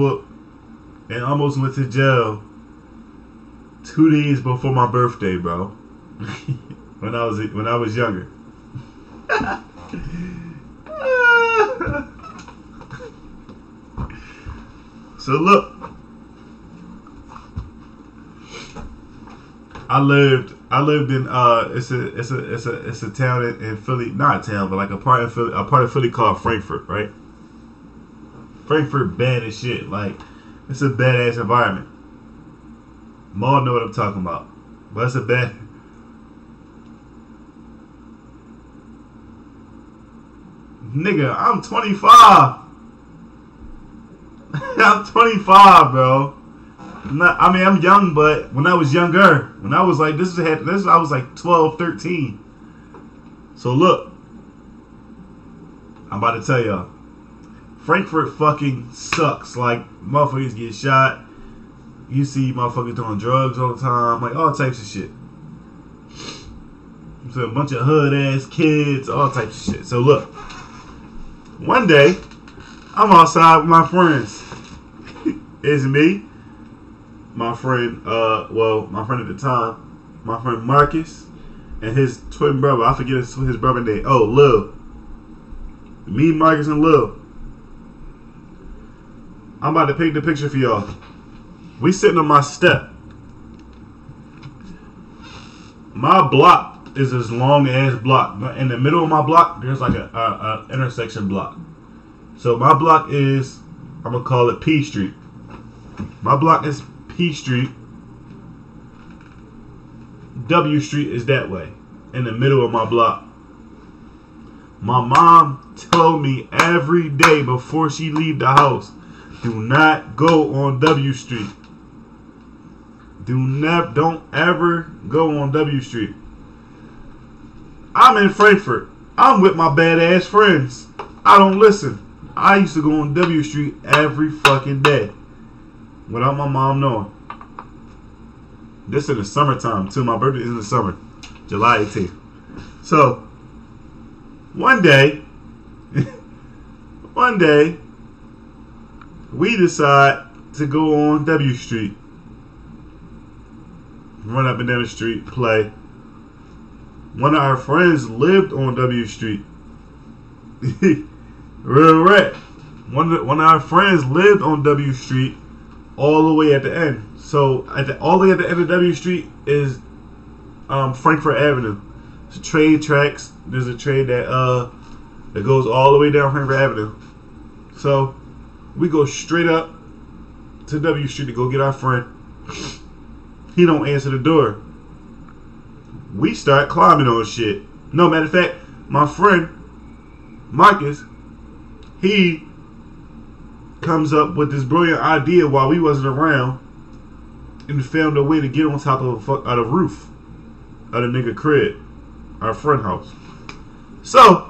whooped and almost went to jail two days before my birthday, bro. when I was when I was younger. so look, I lived I lived in uh it's a it's a it's a it's a town in, in Philly, not a town, but like a part of Philly, a part of Philly called Frankford, right? Frankford bad as shit. Like it's a badass environment. Maul know what I'm talking about. But it's a bad Nigga, I'm 25. I'm 25, bro. Not, I mean, I'm young, but when I was younger, when I was like, this is this, I was like 12, 13. So look, I'm about to tell y'all, Frankford fucking sucks. Like motherfuckers get shot. You see motherfuckers doing drugs all the time, like all types of shit. So a bunch of hood ass kids, all types of shit. So look, one day, I'm outside with my friends. it's me, my friend, uh, well, my friend at the time, my friend Marcus, and his twin brother. I forget his, his brother name. Oh, Lil. Me, Marcus, and Lil. I'm about to paint the picture for y'all. We sitting on my step. My block is this long ass block. In the middle of my block, there's like a, a, a intersection block. So my block is, I'm gonna call it P Street. My block is P Street. W Street is that way, in the middle of my block. My mom told me every day before she leave the house, do not go on W Street. Do not, don't ever go on W Street. I'm in Frankford. I'm with my badass friends. I don't listen. I used to go on W Street every fucking day without my mom knowing. This in the summertime too. My birthday is in the summer, July 18th. So one day, one day, we decide to go on W Street, run up and down the street, play. One of our friends lived on W Street. Real rat. One of, one of our friends lived on W Street all the way at the end. So at the, all the way at the end of W Street is um, Frankford Avenue. It's a trade tracks. There's a trade that uh that goes all the way down Frankford Avenue. So we go straight up to W Street to go get our friend. He don't answer the door. We start climbing on shit. No matter of fact, my friend Marcus, he comes up with this brilliant idea while we wasn't around and found a way to get on top of a, of roof of the nigga crib, our friend house. So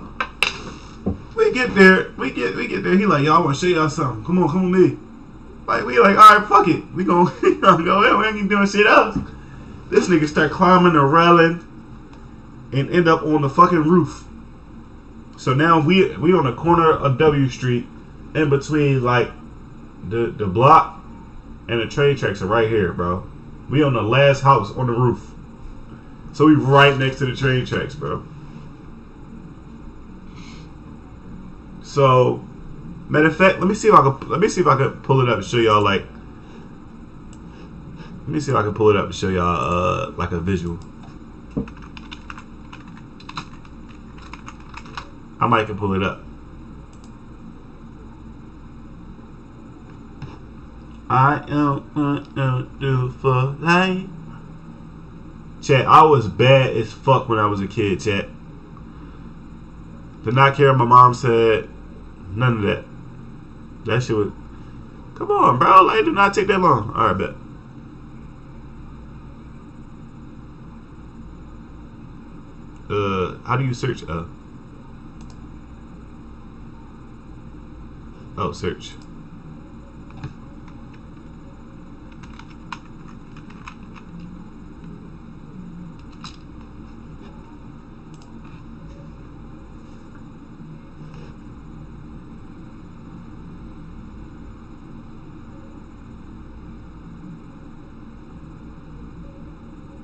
there, we get we get there. He like, y'all want to show y'all something? Come on, come with me. Like we like, all right, fuck it. We gonna, we gonna go in. We ain't doing shit else. This nigga start climbing the railing and end up on the fucking roof. So now we we on the corner of W Street, in between like the the block and the train tracks are right here, bro. We on the last house on the roof. So we right next to the train tracks, bro. So, matter of fact, let me see if I can let me see if I can pull it up and show y'all like. Let me see if I can pull it up and show y'all uh like a visual. I might can pull it up. I am uh, for life. Chat, I was bad as fuck when I was a kid, chat. Did not care what my mom said. None of that. That shit was. Come on, bro. Like, do not take that long. Alright, bet. Uh, how do you search? Uh, oh, search.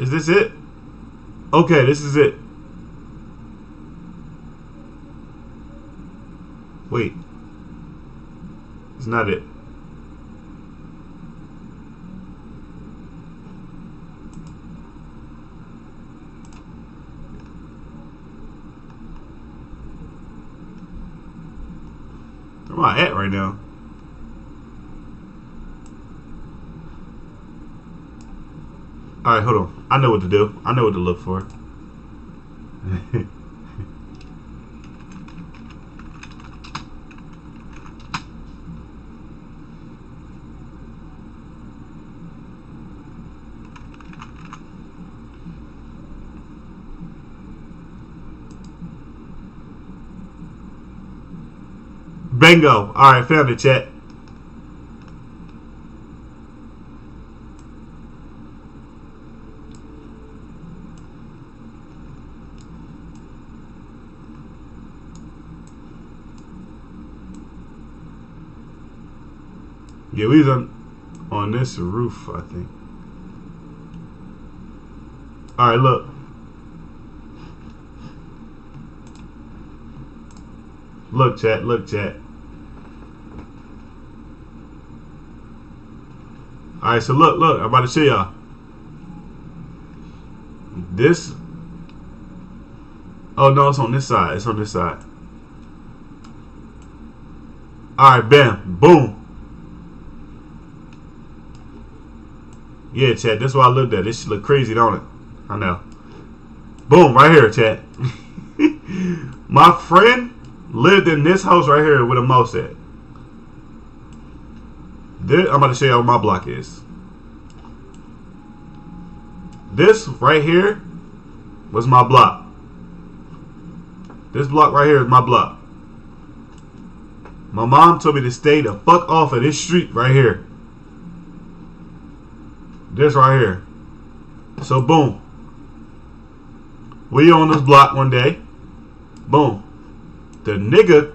Is this it? Okay, this is it. Wait. It's not it. Where am I at right now? Alright, hold on. I know what to do. I know what to look for. Bingo. Alright, found it, chat. We on, on this roof, I think. Alright, look. Look, chat. Look, chat. Alright, so look, look. I'm about to show y'all. This. Oh, no, it's on this side. It's on this side. Alright, bam. Boom. Yeah, chat. That's why I looked at. This shit look crazy, don't it? I know. Boom, right here, Chad. My friend lived in this house right here with a mouse at. This, I'm about to show you what my block is. This right here was my block. This block right here is my block. My mom told me to stay the fuck off of this street right here. This right here. So boom. We on this block one day. Boom. The nigga,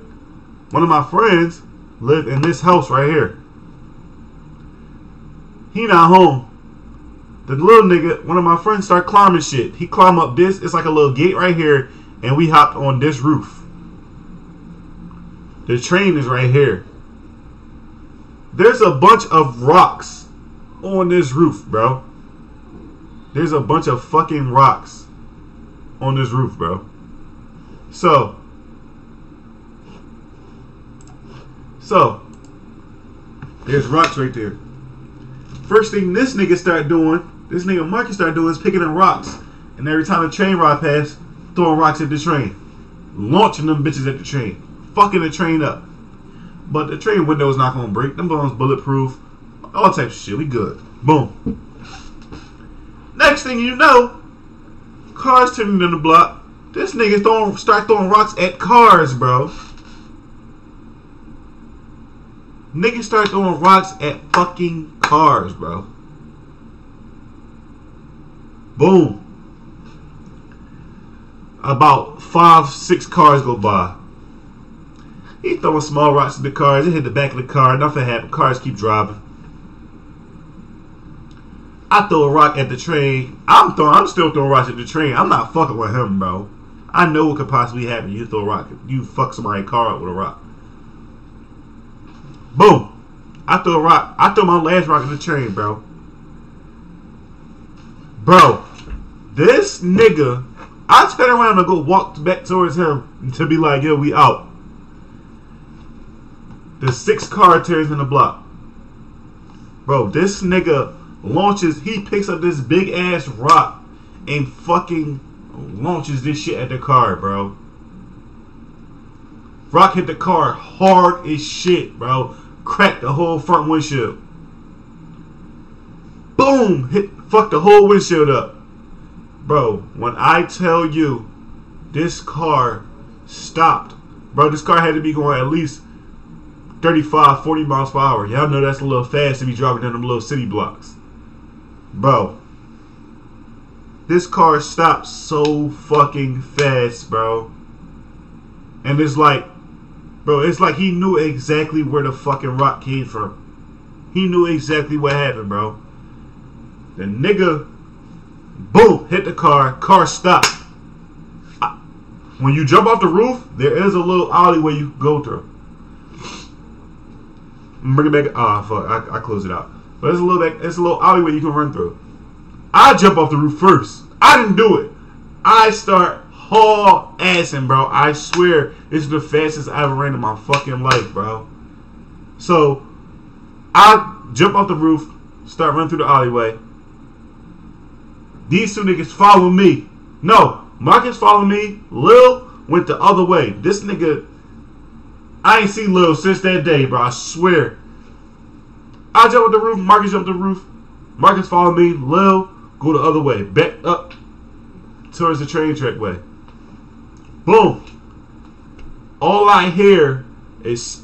one of my friends, lived in this house right here. He not home. The little nigga, one of my friends, start climbing shit. He climb up this. It's like a little gate right here, and we hopped on this roof. The train is right here. There's a bunch of rocks on this roof, bro. There's a bunch of fucking rocks on this roof, bro. So, so there's rocks right there. First thing this nigga start doing, this nigga Marcus start doing is picking up rocks, and every time the train ride past, throwing rocks at the train, launching them bitches at the train, fucking the train up. But the train window is not gonna break. Them bones bulletproof all types of shit. We good. Boom. Next thing you know, cars turning in the block. This nigga throwing, start throwing rocks at cars, bro. Niggas start throwing rocks at fucking cars, bro. Boom. About five, six cars go by. He throwing small rocks at the cars. It hit the back of the car. Nothing happened. Cars keep driving. I throw a rock at the train. I'm throwing. I'm still throwing rocks at the train. I'm not fucking with him, bro. I know what could possibly happen. You throw a rock. You fuck somebody's car up with a rock. Boom. I throw a rock. I throw my last rock at the train, bro. Bro, this nigga. I turn around and go walk back towards him to be like, yo, we out. The six car tears in the block. Bro, this nigga launches, he picks up this big ass rock and fucking launches this shit at the car, bro. Rock hit the car hard as shit, bro. Cracked the whole front windshield. Boom! Hit fuck the whole windshield up. Bro, when I tell you this car stopped, bro, this car had to be going at least 35, 40 miles per hour. Y'all know that's a little fast to be driving down them little city blocks. Bro. This car stopped so fucking fast, bro. And it's like, bro, it's like he knew exactly where the fucking rock came from. He knew exactly what happened, bro. The nigga Boom! Hit the car. Car stopped. When you jump off the roof, there is a little alleyway you go through. Bring it back. Ah, oh, fuck! I, I closed it out. But it's a little back. It's a little alleyway you can run through. I jump off the roof first. I didn't do it. I start haul assing, bro. I swear, it's the fastest I ever ran in my fucking life, bro. So, I jump off the roof, start running through the alleyway. These two niggas follow me. No, Marcus followed me. Lil went the other way. This nigga, I ain't seen Lil since that day, bro. I swear. I jump off the roof. Marcus jumped the roof. Marcus followed me. Lil go the other way. Back up towards the train track way. Boom. All I hear is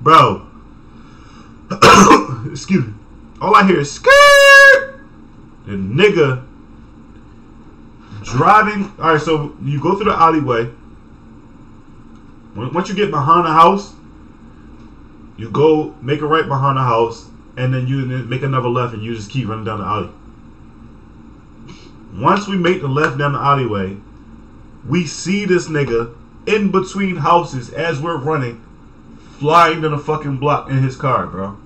Bro. Excuse me. All I hear is skirt. The nigga driving. All right, so you go through the alleyway. Once you get behind the house, you go make a right behind the house, and then you make another left, and you just keep running down the alley. Once we make the left down the alleyway, we see this nigga in between houses as we're running, flying to the fucking block in his car, bro.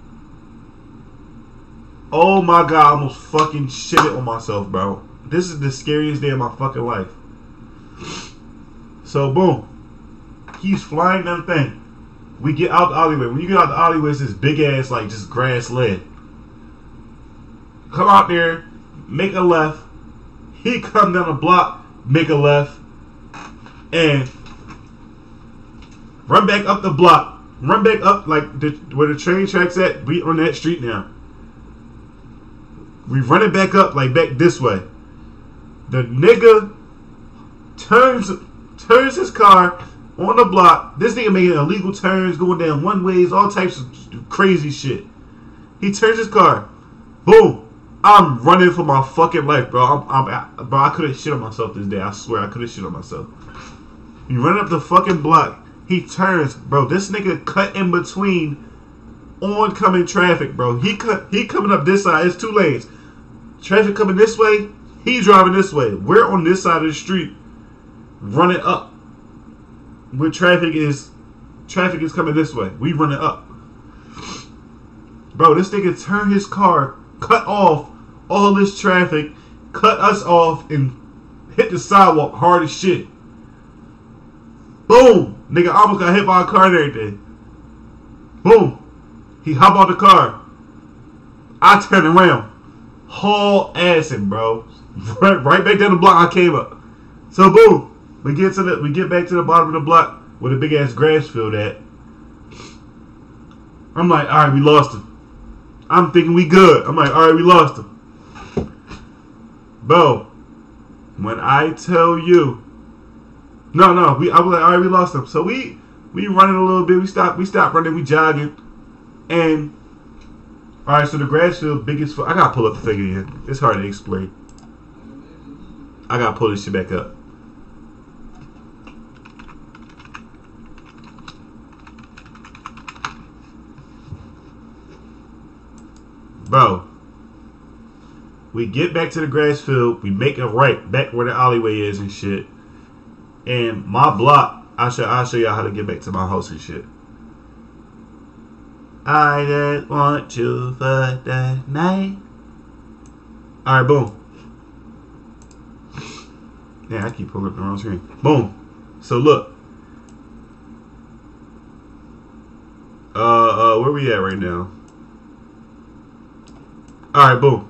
Oh my god, I almost fucking shit it on myself, bro. This is the scariest day of my fucking life. So boom. He's flying that thing. We get out the alleyway. When you get out the alleyway, it's this big ass like just grass led. Come out there, make a left, he come down the block, make a left, and run back up the block. Run back up like the, where the train tracks at. We on that street now. We run it back up like back this way. The nigga turns turns his car on the block. This nigga making illegal turns, going down one ways, all types of crazy shit. He turns his car. Boom. I'm running for my fucking life, bro. I'm, I'm bro. I could have shit on myself this day. I swear, I could have shit on myself. You run up the fucking block. He turns, bro. This nigga cut in between oncoming traffic, bro. He cut. He coming up this side. It's two lanes. Traffic coming this way. He driving this way. We're on this side of the street, running up. Where traffic is, traffic is coming this way. We running up. Bro, this nigga turned his car, cut off all this traffic, cut us off, and hit the sidewalk hard as shit. Boom! Nigga almost got hit by a car and everything. Boom! He hop out the car. I turn around. Haul assing, bro. Right, right back down the block I came up. So boom. We get to the we get back to the bottom of the block where the big ass grass field at. I'm like, alright, we lost him. I'm thinking we good. I'm like, alright, we lost him. Bro, when I tell you, no, no, we I was like, all right, we lost them. So we we running a little bit. We stop, we stop running. We jogging, and all right. So the grass field biggest. I gotta pull up the thing again. It's hard to explain. I gotta pull this shit back up. Bro, we get back to the grass field. We make a right back where the alleyway is and shit. And my block, I show I'll show y'all how to get back to my house and shit. I just want you for the night. Alright, boom. Yeah, I keep pulling up the wrong screen. Boom. So look. Uh, uh, where we at right now? Alright, boom.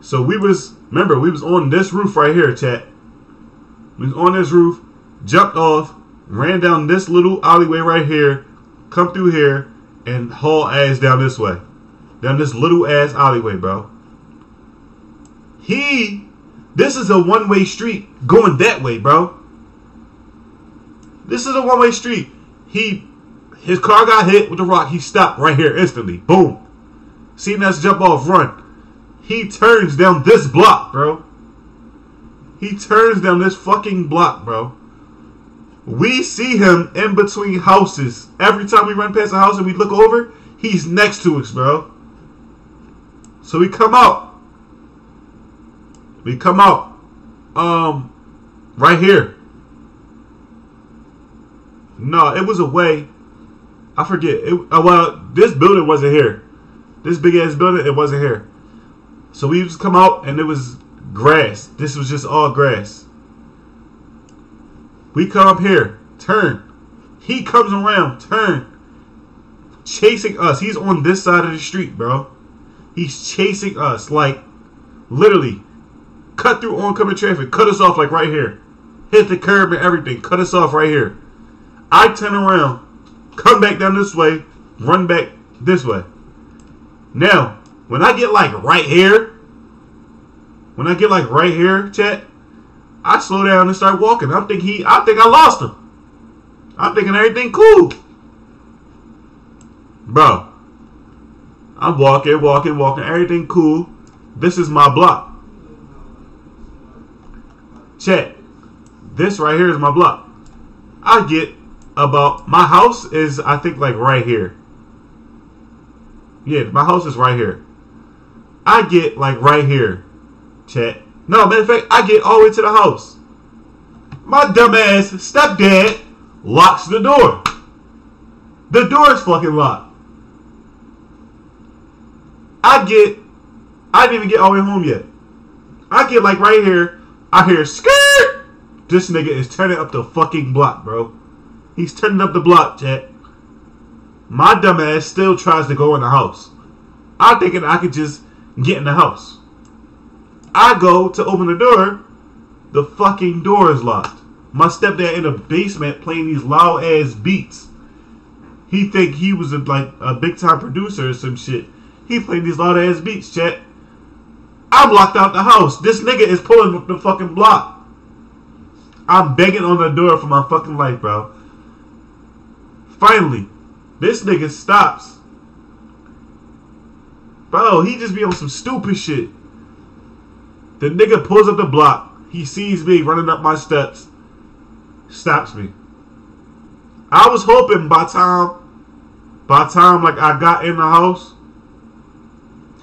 So we was remember we was on this roof right here, chat. We was on this roof, jumped off, ran down this little alleyway right here, come through here, and haul ass down this way. Down this little ass alleyway, bro. He this is a one-way street going that way, bro. This is a one-way street. He his car got hit with the rock. He stopped right here instantly. Boom. Seen us jump off, run. He turns down this block, bro. He turns down this fucking block, bro. We see him in between houses. Every time we run past a house and we look over, he's next to us, bro. So we come out. We come out. Um, right here. No, it was away. I forget. It, uh, well, this building wasn't here. This big ass building, it wasn't here. So we just come out and it was grass. This was just all grass. We come up here, turn. He comes around, turn. Chasing us. He's on this side of the street, bro. He's chasing us. Like, literally. Cut through oncoming traffic. Cut us off, like, right here. Hit the curb and everything. Cut us off right here. I turn around. Come back down this way. Run back this way. Now, when I get, like, right here. When I get, like, right here, chat. I slow down and start walking. I'm thinking he, I think I lost him. I'm thinking everything cool. Bro. I'm walking, walking, walking, everything cool. This is my block. Check. This right here is my block. I get about, my house is, I think, like right here. Yeah, my house is right here. I get like right here. Chat. No, matter of fact, I get all the way to the house. My dumbass stepdad locks the door. The door is fucking locked. I get, I didn't even get all the way home yet. I get like right here, I hear skirt. This nigga is turning up the fucking block, bro. He's turning up the block, chat. My dumbass still tries to go in the house. I'm thinking I could just get in the house. I go to open the door, the fucking door is locked. My stepdad in the basement playing these loud ass beats. He think he was a, like a big time producer or some shit. He playing these loud ass beats, chat. I'm locked out the house. This nigga is pulling the fucking block. I'm begging on the door for my fucking life, bro. Finally, this nigga stops. Bro, he just be on some stupid shit. The nigga pulls up the block. He sees me running up my steps. Stops me. I was hoping by time by time like I got in the house,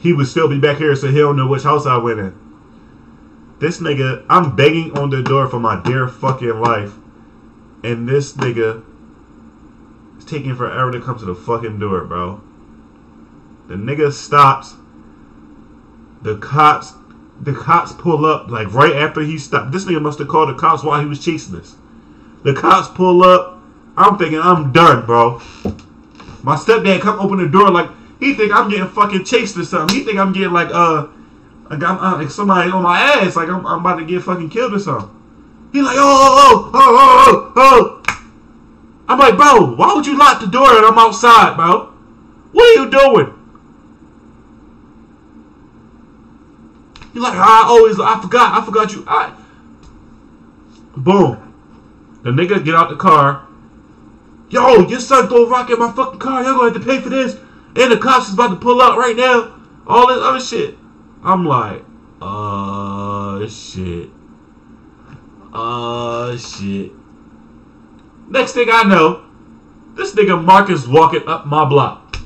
he would still be back here so he don't know which house I went in. This nigga, I'm begging on the door for my dear fucking life. And this nigga taking forever to come to the fucking door, bro. The nigga stops. The cops the cops pull up like right after he stopped. This nigga must have called the cops while he was chasing us. The cops pull up. I'm thinking I'm done, bro. My stepdad come open the door like he think I'm getting fucking chased or something. He think I'm getting like uh, like I'm uh, like somebody on my ass, like I'm, I'm about to get fucking killed or something. He like oh oh oh oh oh oh. I'm like bro, why would you lock the door and I'm outside, bro? What are you doing? You're like, I always, I forgot, I forgot you. I. Boom. The nigga get out the car. Yo, your son threw a rock at my fucking car. Y'all gonna have to pay for this. And the cops is about to pull out right now. All this other shit. I'm like, uh, shit. Uh, shit. Next thing I know, this nigga Marcus walking up my block.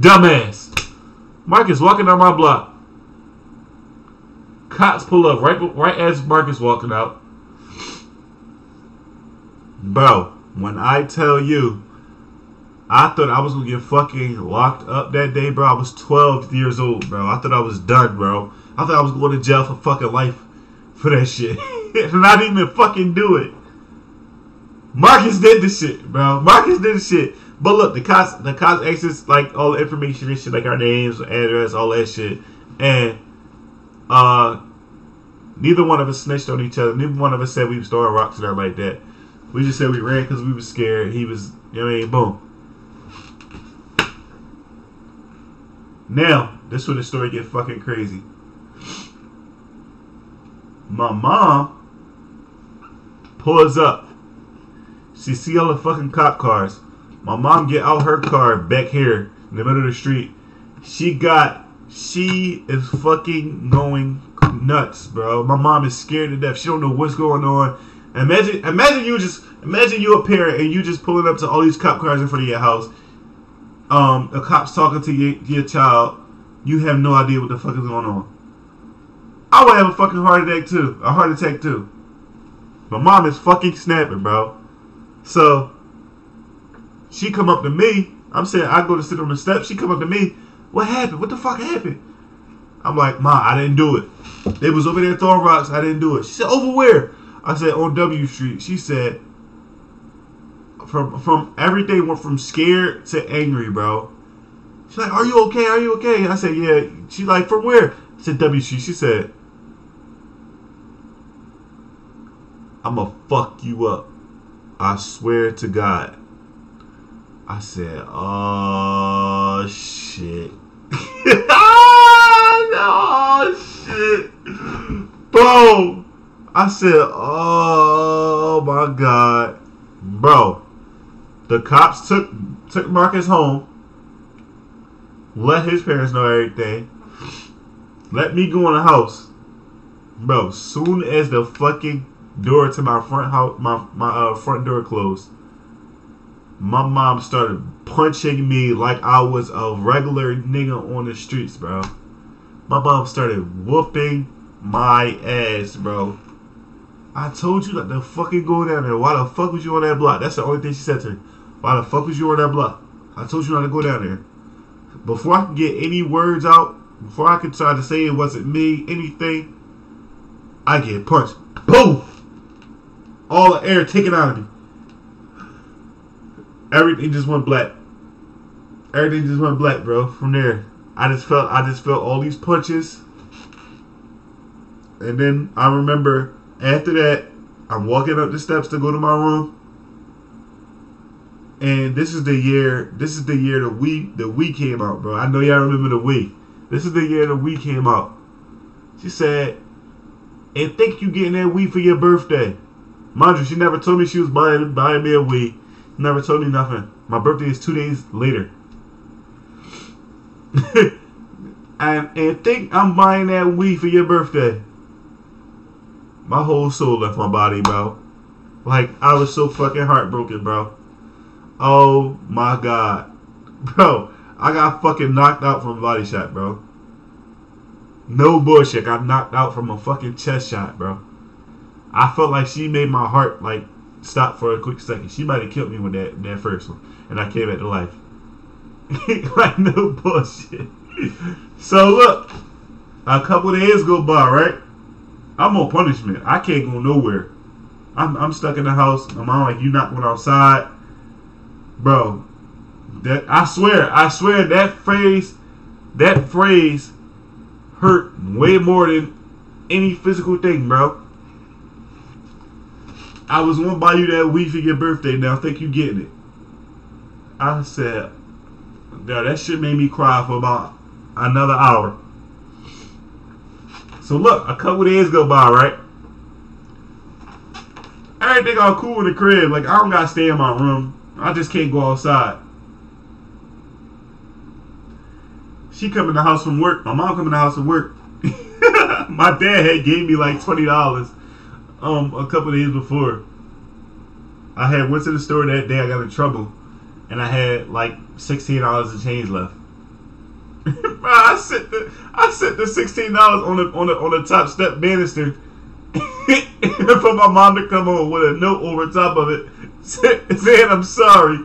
Dumbass. Marcus walking up my block. Cops pull up right right as Marcus walking out. Bro, when I tell you, I thought I was gonna get fucking locked up that day, bro. I was 12 years old, bro. I thought I was done, bro. I thought I was going to jail for fucking life for that shit. and I didn't even fucking do it. Marcus did the shit, bro. Marcus did the shit. But look, the cops, the cops access like all the information and shit, like our names, address, all that shit, and uh, neither one of us snitched on each other. Neither one of us said we was throwing rocks and like that. We just said we ran because we was scared. He was, you know what I mean? Boom. Now, this where the story get fucking crazy. My mom pulls up. She see all the fucking cop cars. My mom get out her car back here in the middle of the street. She got she is fucking going nuts, bro. My mom is scared to death. She don't know what's going on. Imagine, imagine you just, imagine you a parent and you just pulling up to all these cop cars in front of your house. Um, the cops talking to your, your child. You have no idea what the fuck is going on. I would have a fucking heart attack too. A heart attack too. My mom is fucking snapping, bro. So she come up to me. I'm saying I go to sit on the steps. She come up to me. What happened? What the fuck happened? I'm like, Ma, I didn't do it. They was over there throwing rocks. I didn't do it. She said, over where? I said, on W Street. She said, from from everything went from scared to angry, bro. She's like, are you okay? Are you okay? I said, yeah. She's like, from where? I said, W Street. She said, I'ma fuck you up. I swear to God. I said, oh shit. oh shit. Bro. I said, oh my God. Bro. The cops took took Marcus home. Let his parents know everything. Let me go in the house. Bro, soon as the fucking door to my front house, my my uh, front door closed. My mom started punching me like I was a regular nigga on the streets, bro. My mom started whooping my ass, bro. I told you not to fucking go down there. Why the fuck was you on that block? That's the only thing she said to me. Why the fuck was you on that block? I told you not to go down there. Before I could get any words out, before I could try to say it wasn't me, anything, I get punched. Boom! All the air taken out of me. Everything just went black. Everything just went black, bro. From there, I just felt I just felt all these punches, and then I remember after that, I'm walking up the steps to go to my room, and this is the year. This is the year that we the Wii came out, bro. I know y'all remember the Wii. This is the year that Wii came out. She said, "And think you getting that Wii for your birthday." Mind you, she never told me she was buying buying me a Wii. Never told me nothing. My birthday is two days later. and and think I'm buying that Wii for your birthday. My whole soul left my body, bro. Like I was so fucking heartbroken, bro. Oh my god. Bro, I got fucking knocked out from a body shot, bro. No bullshit. I got knocked out from a fucking chest shot, bro. I felt like she made my heart like stop for a quick second. She might have killed me with that that first one, and I came back to life. like no bullshit. so look, a couple days go by, right? I'm on punishment. I can't go nowhere. I'm I'm stuck in the house. My mom like you not going outside, bro. That I swear, I swear that phrase, that phrase, hurt way more than any physical thing, bro. I was gonna buy you that Wii for your birthday. Now I think you getting it. I said, yeah, that shit made me cry for about another hour. So look, a couple days go by, right? Everything all cool in the crib. Like I don't gotta stay in my room. I just can't go outside. She come in the house from work. My mom come in the house from work. my dad had gave me like twenty dollars um a couple days before. I had went to the store that day. I got in trouble, and I had like sixteen dollars of change left. I set the I set the sixteen dollars on the on the on the top step banister for my mom to come home with a note over top of it saying I'm sorry.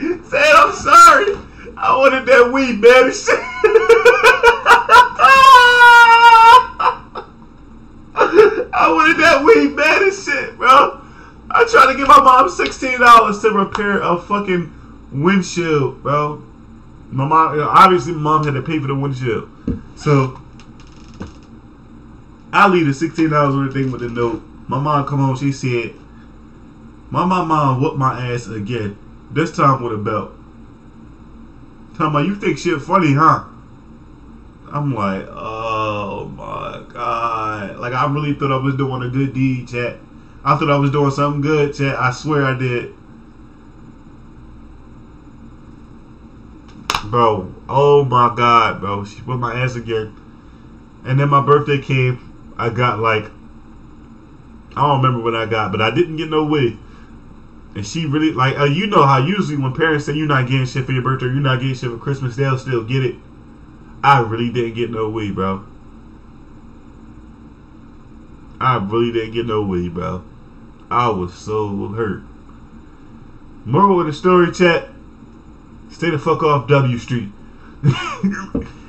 saying I'm sorry. I wanted that Wii, man. I wanted that Wii bad shit, bro. I tried to give my mom sixteen dollars to repair a fucking windshield, bro. My mom, obviously, my mom had to pay for the windshield, so I leave the sixteen dollars worth of thing with the note. My mom come home, she said, "My my mom whooped my ass again. This time with a belt." Tell me, you think shit funny, huh? I'm like, god. Like I really thought I was doing a good deed, chat. I thought I was doing something good, chat. I swear I did. Bro, oh my god, bro. She put my ass again. And then my birthday came. I got like I don't remember what I got, but I didn't get no way. And she really like uh, you know how usually when parents say you're not getting shit for your birthday, you're not getting shit for Christmas, they'll still get it. I really didn't get no Wii, bro. I really didn't get no Wii, bro. I was so hurt. Moral of the story, chat. Stay the fuck off W Street.